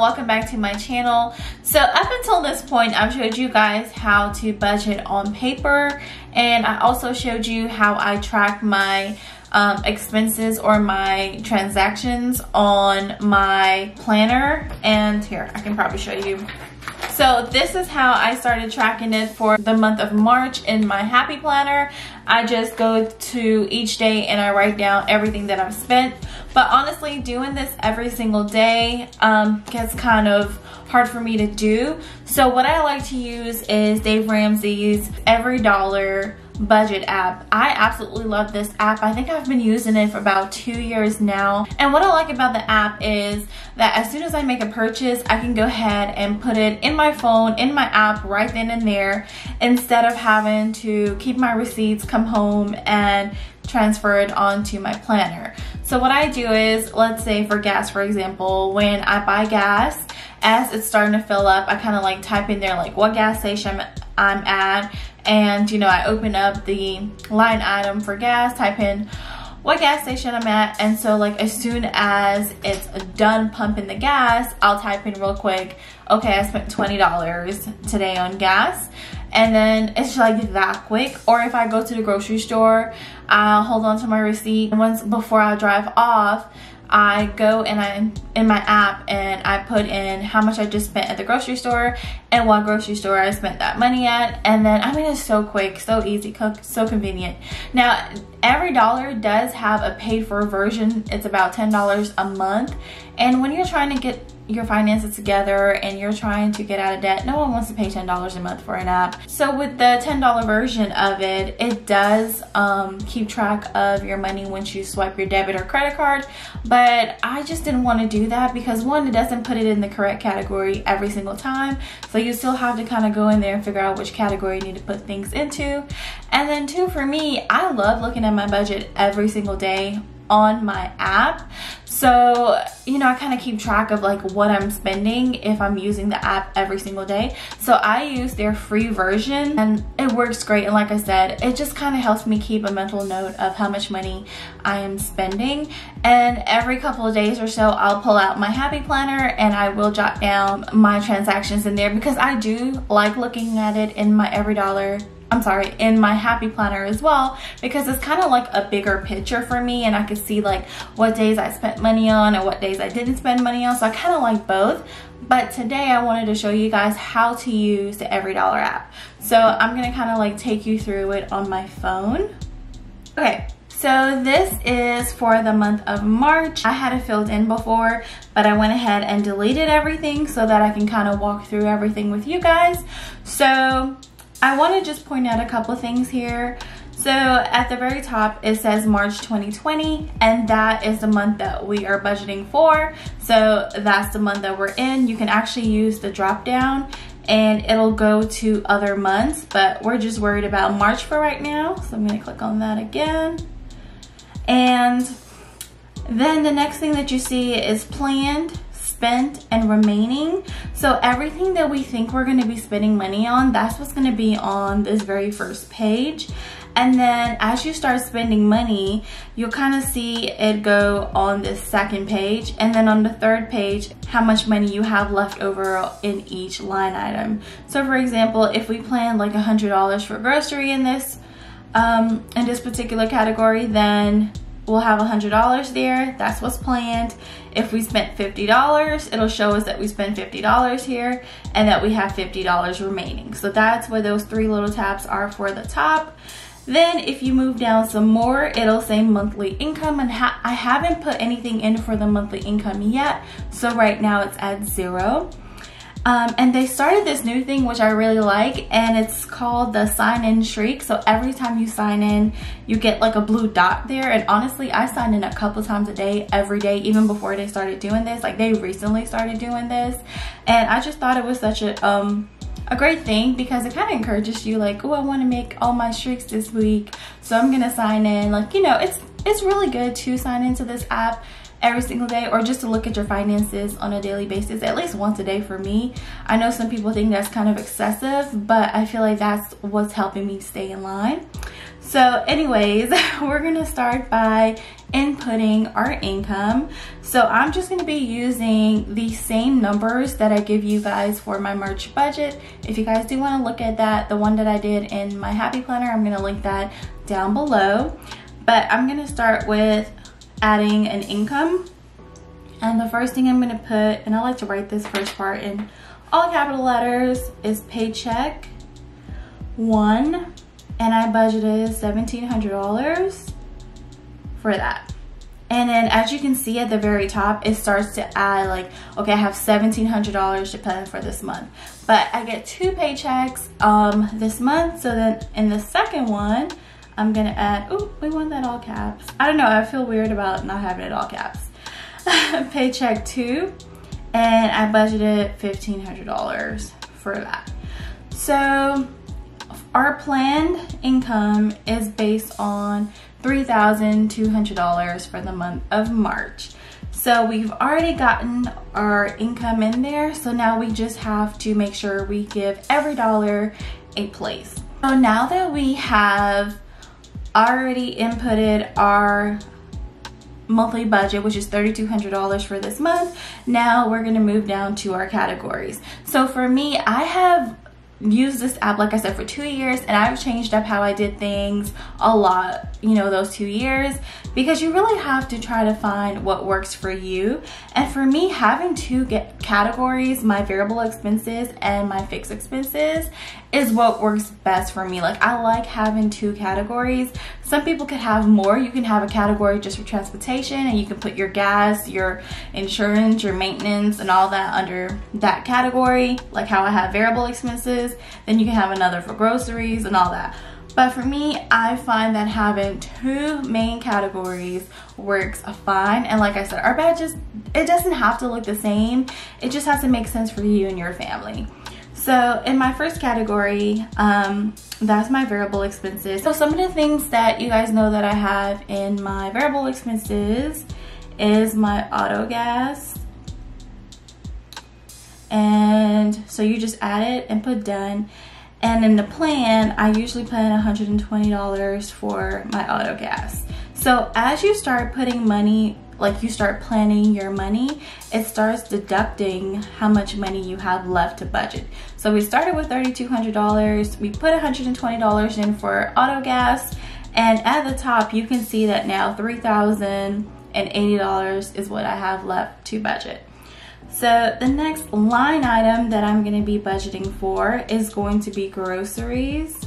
welcome back to my channel. So up until this point, I've showed you guys how to budget on paper and I also showed you how I track my um, expenses or my transactions on my planner and here I can probably show you. So this is how I started tracking it for the month of March in my happy planner. I just go to each day and I write down everything that I've spent but honestly doing this every single day um, gets kind of hard for me to do so what I like to use is Dave Ramsey's EveryDollar budget app. I absolutely love this app. I think I've been using it for about two years now. And what I like about the app is that as soon as I make a purchase, I can go ahead and put it in my phone, in my app right then and there, instead of having to keep my receipts, come home and transfer it onto my planner. So what I do is, let's say for gas, for example, when I buy gas, as it's starting to fill up, I kind of like type in there like what gas station I'm at and you know I open up the line item for gas type in what gas station I'm at and so like as soon as it's done pumping the gas I'll type in real quick okay I spent $20 today on gas and then it's like that quick. Or if I go to the grocery store I'll hold on to my receipt. And once before I drive off I go and I in my app and I put in how much I just spent at the grocery store and what grocery store I spent that money at. And then I mean it's so quick so easy cook, so convenient. Now EveryDollar does have a paid for version. It's about $10 a month and when you're trying to get your finances together and you're trying to get out of debt, no one wants to pay $10 a month for an app. So with the $10 version of it, it does um, keep track of your money once you swipe your debit or credit card. But I just didn't want to do that because one, it doesn't put it in the correct category every single time. So you still have to kind of go in there and figure out which category you need to put things into. And then two, for me, I love looking at my budget every single day on my app. So, you know, I kind of keep track of like what I'm spending if I'm using the app every single day. So I use their free version and it works great. And like I said, it just kind of helps me keep a mental note of how much money I am spending. And every couple of days or so, I'll pull out my happy planner and I will jot down my transactions in there because I do like looking at it in my EveryDollar I'm sorry, in my happy planner as well because it's kind of like a bigger picture for me and I can see like what days I spent money on and what days I didn't spend money on. So I kind of like both. But today I wanted to show you guys how to use the EveryDollar app. So I'm to kind of like take you through it on my phone. Okay, so this is for the month of March. I had it filled in before, but I went ahead and deleted everything so that I can kind of walk through everything with you guys. So I want to just point out a couple things here. So at the very top, it says March 2020, and that is the month that we are budgeting for. So that's the month that we're in. You can actually use the drop down and it'll go to other months, but we're just worried about March for right now. So I'm gonna click on that again. And then the next thing that you see is planned spent and remaining. So everything that we think we're gonna be spending money on, that's what's gonna be on this very first page. And then as you start spending money, you'll kind of see it go on this second page. And then on the third page, how much money you have left over in each line item. So for example, if we plan like a $100 for grocery in this, um, in this particular category, then we'll have a $100 there. That's what's planned. If we spent $50, it'll show us that we spent $50 here and that we have $50 remaining. So that's where those three little tabs are for the top. Then if you move down some more, it'll say monthly income and ha I haven't put anything in for the monthly income yet. So right now it's at zero. Um, and they started this new thing which I really like and it's called the sign in streak. So every time you sign in, you get like a blue dot there. And honestly, I sign in a couple times a day, every day, even before they started doing this. Like they recently started doing this. And I just thought it was such a, um, a great thing because it kind of encourages you like, oh, I want to make all my streaks this week. So I'm going to sign in. Like, you know, it's, it's really good to sign into this app every single day or just to look at your finances on a daily basis at least once a day for me i know some people think that's kind of excessive but i feel like that's what's helping me stay in line So anyways, we're gonna start by inputting our income. So I'm just gonna be using the same numbers that I give you guys for my March budget. If you guys do wanna look at that, the one that I did in my Happy Planner, I'm gonna link that down below. But I'm gonna start with adding an income. And the first thing I'm gonna put, and I like to write this first part in all capital letters, is paycheck one. And I budgeted $1,700 for that. And then as you can see at the very top, it starts to add like, okay, I have $1,700 to put for this month. But I get two paychecks um, this month. So then in the second one, I'm gonna add, oh, we want that all caps. I don't know, I feel weird about not having it all caps. Paycheck two, and I budgeted $1,500 for that. So our planned income is based on $3,200 for the month of March. So we've already gotten our income in there. So now we just have to make sure we give every dollar a place. So now that we have already inputted our monthly budget, which is $3,200 for this month. Now we're gonna move down to our categories. So for me, I have used this app, like I said, for two years and I've changed up how I did things a lot, you know, those two years because you really have to try to find what works for you. And for me, having two get categories, my variable expenses and my fixed expenses is what works best for me. Like I like having two categories. Some people could have more. You can have a category just for transportation and you can put your gas, your insurance, your maintenance and all that under that category. Like how I have variable expenses. Then you can have another for groceries and all that. But for me, I find that having two main categories works fine. And like I said, our badges, it doesn't have to look the same. It just has to make sense for you and your family. So in my first category, um, that's my variable expenses. So some of the things that you guys know that I have in my variable expenses is my auto gas. And so you just add it and put done. And in the plan, I usually plan $120 for my auto gas. So as you start putting money like you start planning your money, it starts deducting how much money you have left to budget. So we started with $3,200. We put $120 in for auto gas. And at the top, you can see that now $3,080 is what I have left to budget. So the next line item that I'm gonna be budgeting for is going to be groceries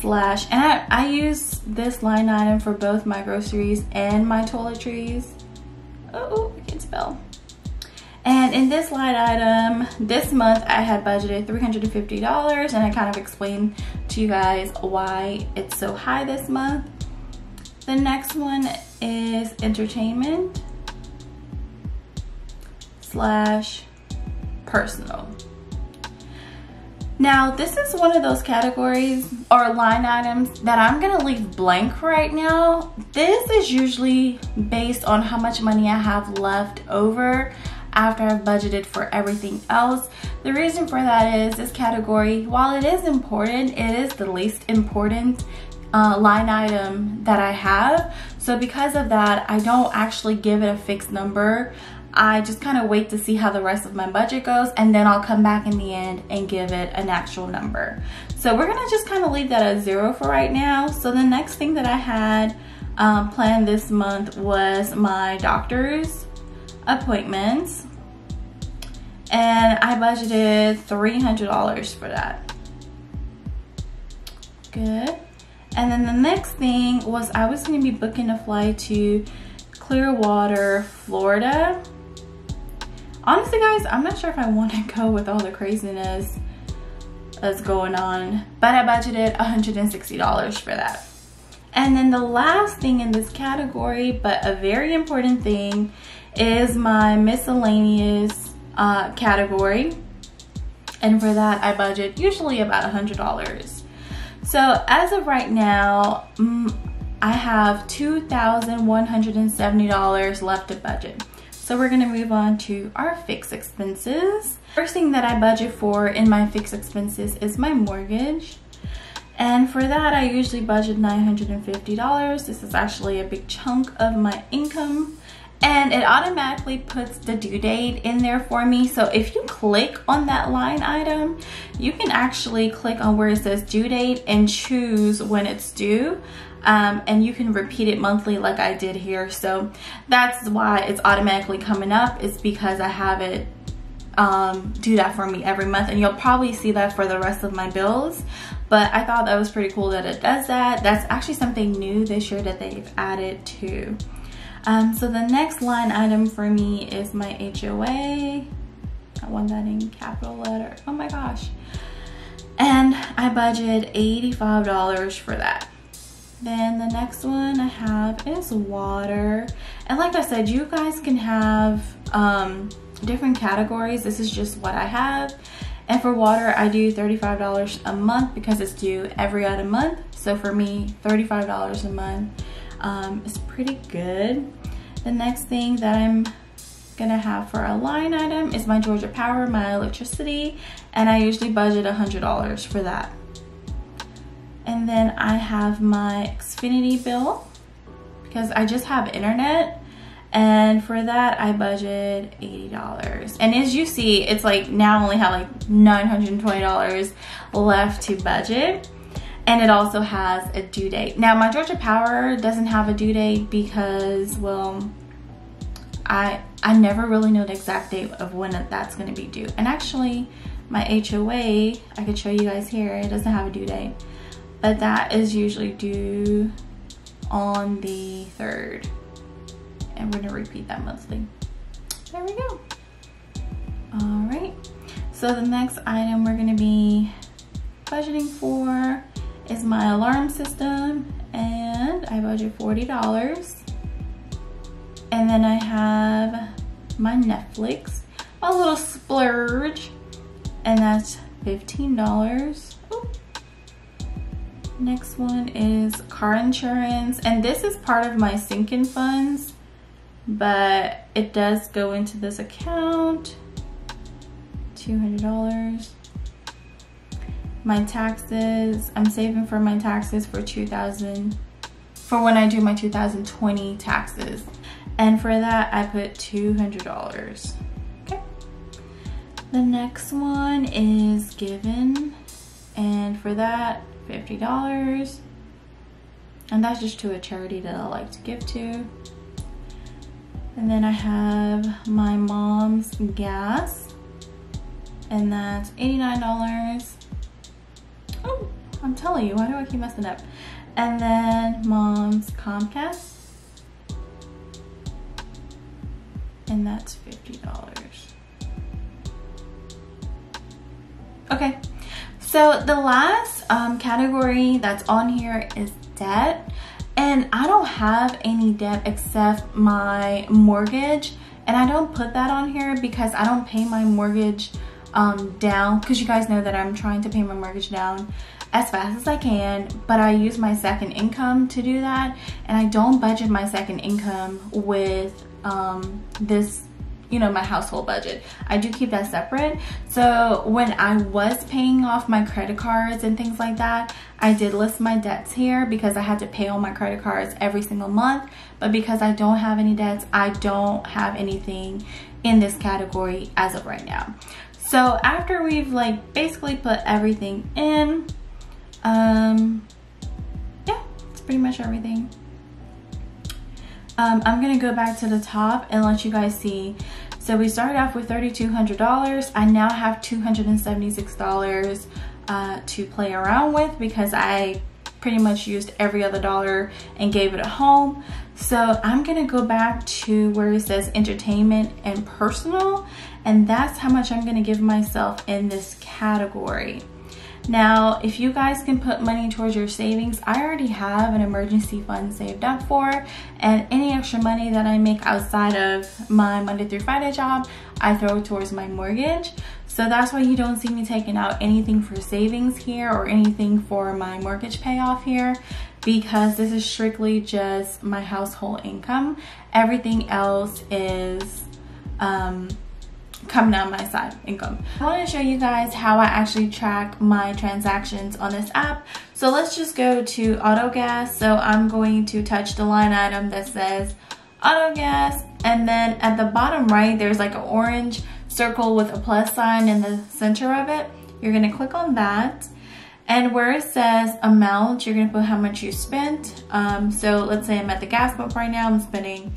slash, and I, I use this line item for both my groceries and my toiletries. Oh, oh I can't spell. And in this line item, this month I had budgeted $350 and I kind of explained to you guys why it's so high this month. The next one is entertainment slash personal. Now, this is one of those categories or line items that I'm gonna leave blank right now. This is usually based on how much money I have left over after I've budgeted for everything else. The reason for that is this category, while it is important, it is the least important uh, line item that I have. So because of that, I don't actually give it a fixed number. I just kind of wait to see how the rest of my budget goes and then I'll come back in the end and give it an actual number. So we're gonna just kind of leave that at zero for right now. So the next thing that I had um, planned this month was my doctor's appointments and I budgeted $300 for that. Good. And then the next thing was I was gonna be booking a flight to Clearwater, Florida honestly guys i'm not sure if i want to go with all the craziness that's going on but i budgeted 160 dollars for that. And then the last thing in this category but a very important thing is my miscellaneous uh, category. And for that i budget usually about hundred dollars. So as of right now mm, i have two thousand one hundred and seventy dollars left to budget so we're gonna move on to our fixed expenses. First thing that I budget for in my fixed expenses is my mortgage. And for that, I usually budget $950. This is actually a big chunk of my income and it automatically puts the due date in there for me. So if you click on that line item, you can actually click on where it says due date and choose when it's due. Um, and you can repeat it monthly like I did here. So that's why it's automatically coming up. It's because I have it um, do that for me every month and you'll probably see that for the rest of my bills but I thought that was pretty cool that it does that that's actually something new this year that they've added to um, so the next line item for me is my HOA. I want that in capital letter. Oh my gosh. And I budget $85 for that. Then the next one I have is water. And like I said, you guys can have um, different categories. This is just what I have. And for water, I do $35 a month because it's due every other month. So for me, $35 a month um, is pretty good. The next thing that I'm gonna have for a line item is my Georgia Power, my electricity, and I usually budget $100 for that. And then I have my Xfinity bill because I just have internet and for that I budget $80 and as you see it's like now only have like $920 left to budget and it also has a due date. Now my Georgia Power doesn't have a due date because, well, I I never really know the exact date of when that's going to be due. And actually, my HOA, I could show you guys here, it doesn't have a due date, but that is usually due on the 3rd. And we're to repeat that monthly. There we go. All right. So the next item we're going to be budgeting for is my alarm system and I budget $40. And then I have my Netflix, a little splurge, and that's $15. Next one is car insurance, and this is part of my sinking funds, but it does go into this account, $200 my taxes i'm saving for my taxes for 2000 for when i do my 2020 taxes. And for that i put 200 dollars. Okay. The next one is given and for that 50 dollars and that's just to a charity that i like to give to and then i have my mom's gas and that's 89 dollars Oh, I'm telling you, why do I keep messing up? And then mom's Comcast. And that's $50. Okay, so the last um, category that's on here is debt. And I don't have any debt except my mortgage. And I don't put that on here because I don't pay my mortgage um, down because you guys know that I'm trying to pay my mortgage down as fast as I can but I use my second income to do that and I don't budget my second income with um, this you know my household budget I do keep that separate so when I was paying off my credit cards and things like that I did list my debts here because I had to pay all my credit cards every single month but because I don't have any debts I don't have anything in this category as of right now so after we've like basically put everything in, um, yeah, it's pretty much everything. Um, I'm gonna go back to the top and let you guys see. So we started off with $3,200. I now have $276 uh, to play around with because I pretty much used every other dollar and gave it a home. So I'm gonna go back to where it says entertainment and personal and that's how much I'm gonna give myself in this category. Now, if you guys can put money towards your savings, I already have an emergency fund saved up for, and any extra money that I make outside of my Monday through Friday job, I throw towards my mortgage. So that's why you don't see me taking out anything for savings here or anything for my mortgage payoff here because this is strictly just my household income. Everything else is um, coming out my side income. I want to show you guys how I actually track my transactions on this app. So let's just go to AutoGas. So I'm going to touch the line item that says AutoGas and then at the bottom right there's like an orange circle with a plus sign in the center of it. You're going to click on that and where it says amount, you're gonna put how much you spent. Um, so let's say I'm at the gas pump right now, I'm spending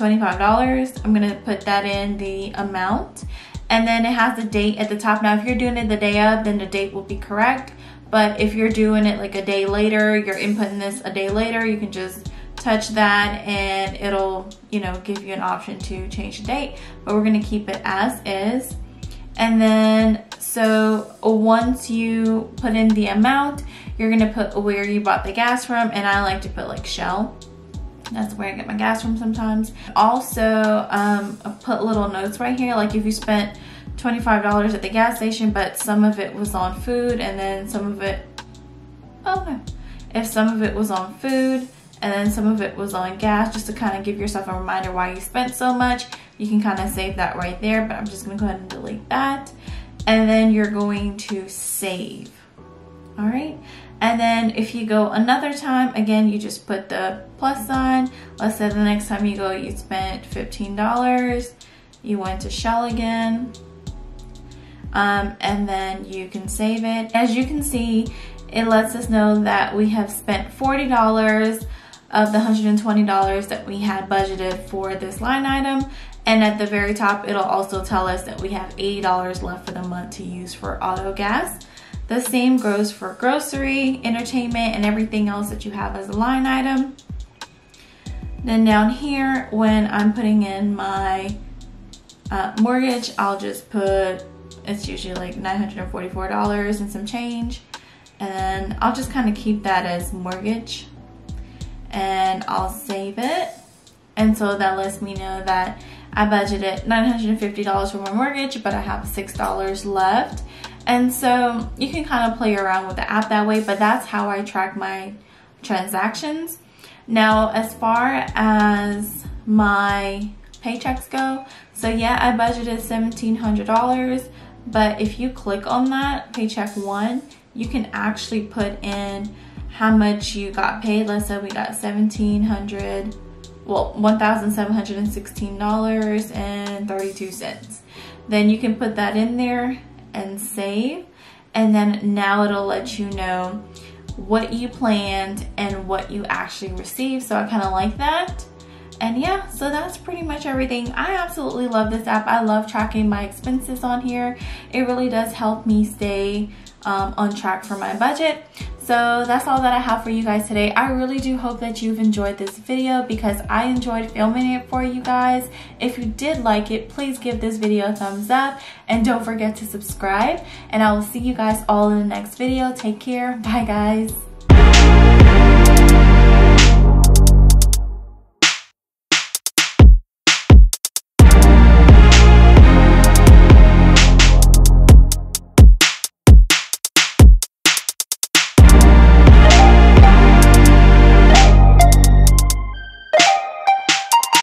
$25. I'm gonna put that in the amount. And then it has the date at the top. Now, if you're doing it the day of, then the date will be correct. But if you're doing it like a day later, you're inputting this a day later, you can just touch that and it'll, you know, give you an option to change the date. But we're gonna keep it as is. And then so once you put in the amount, you're gonna put where you bought the gas from, and I like to put like Shell. That's where I get my gas from sometimes. Also, um, put little notes right here, like if you spent $25 at the gas station, but some of it was on food, and then some of it, oh no. If some of it was on food, and then some of it was on gas, just to kind of give yourself a reminder why you spent so much, you can kind of save that right there, but I'm just gonna go ahead and delete that and then you're going to save. All right. And then if you go another time, again, you just put the plus sign. Let's say the next time you go, you spent $15. You went to Shell again. Um, and then you can save it. As you can see, it lets us know that we have spent $40 of the $120 that we had budgeted for this line item. And at the very top, it'll also tell us that we have $80 left for the month to use for auto gas. The same goes for grocery, entertainment, and everything else that you have as a line item. Then down here, when I'm putting in my uh, mortgage, I'll just put, it's usually like $944 and some change. And I'll just kind of keep that as mortgage. And I'll save it. And so that lets me know that I budgeted $950 for my mortgage, but I have $6 left. And so you can kind of play around with the app that way, but that's how I track my transactions. Now, as far as my paychecks go, so yeah, I budgeted $1,700, but if you click on that, paycheck one, you can actually put in how much you got paid. Let's say we got 1700 well, $1,716.32. Then you can put that in there and save. And then now it'll let you know what you planned and what you actually received. So I kind of like that. And yeah, so that's pretty much everything. I absolutely love this app. I love tracking my expenses on here. It really does help me stay um, on track for my budget. So that's all that I have for you guys today. I really do hope that you've enjoyed this video because I enjoyed filming it for you guys. If you did like it, please give this video a thumbs up and don't forget to subscribe. And I will see you guys all in the next video. Take care. Bye guys.